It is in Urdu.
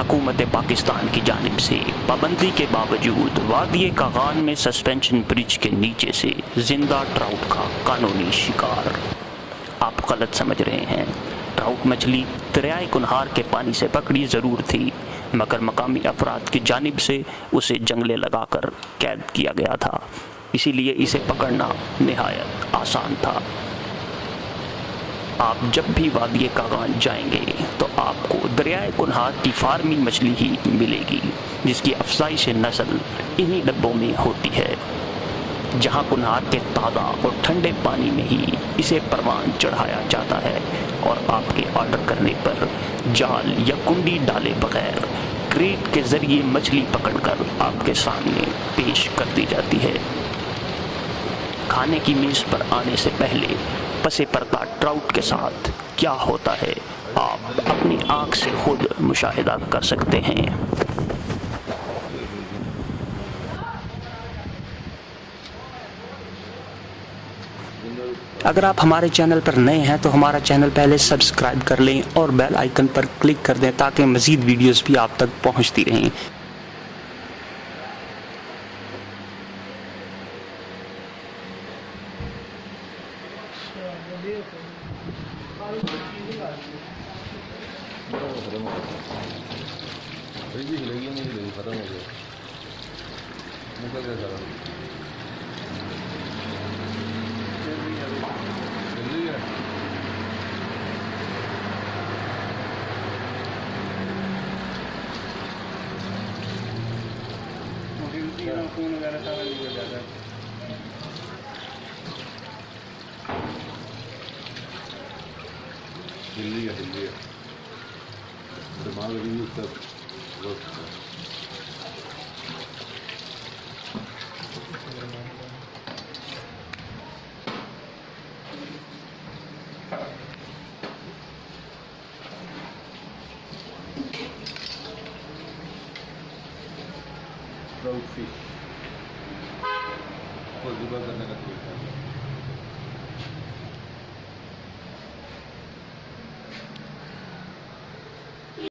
حکومت پاکستان کی جانب سے۔ پابندی کے باوجود وادی کاغان میں سسپینشن برج کے نیچے سے زندہ ٹراؤٹ کا قانونی شکار۔ آپ غلط سمجھ رہے ہیں۔ ٹراؤٹ مچھلی دریائے کنہار کے پانی سے پکڑی ضرور تھی، مگر مقامی افراد کی جانب سے اسے جنگلے لگا کر قید کیا گیا تھا۔ اسی لیے اسے پکڑنا نہایت آسان تھا۔ آپ جب بھی وادی کاغان جائیں گے تو آپ کو دریائے کنہار کی فارمی مچھلی ہی ملے گی، جس کی افزائش نسل انہی ڈبوں میں ہوتی ہے۔ جہاں کنہار کے تازہ اور ٹھنڈے پانی میں ہی اسے پروان چڑھایا جاتا ہے اور آپ کے آرڈر کرنے پر جال یا کنڈی ڈالے بغیر کریٹ کے ذریعے مچھلی پکڑ کر آپ کے سامنے پیش کر دی جاتی ہے۔ کھانے کی میز پر آنے سے پہلے پسے پردہ ٹراؤٹ کے ساتھ کیا ہوتا ہے؟ آپ اپنی آنکھ سے خود مشاہدہ کر سکتے ہیں۔ اگر آپ ہمارے چینل پر نئے ہیں تو ہمارا چینل پہلے سبسکرائب کر لیں اور بیل آئیکن پر کلک کر دیں تاکہ مزید ویڈیوز بھی آپ تک پہنچتی رہیں۔ بھی ہلے گی نہیں ہلے گی ختم ہو گیا نکل گیا سارا جلدی ہے خون وغیرہ سارا نکل جاتا ہے دلی ہے دلی ہے دماغ بھی اس کا وقت ہے ٹراؤٹ فش کو ذبح کرنے کا طریقہ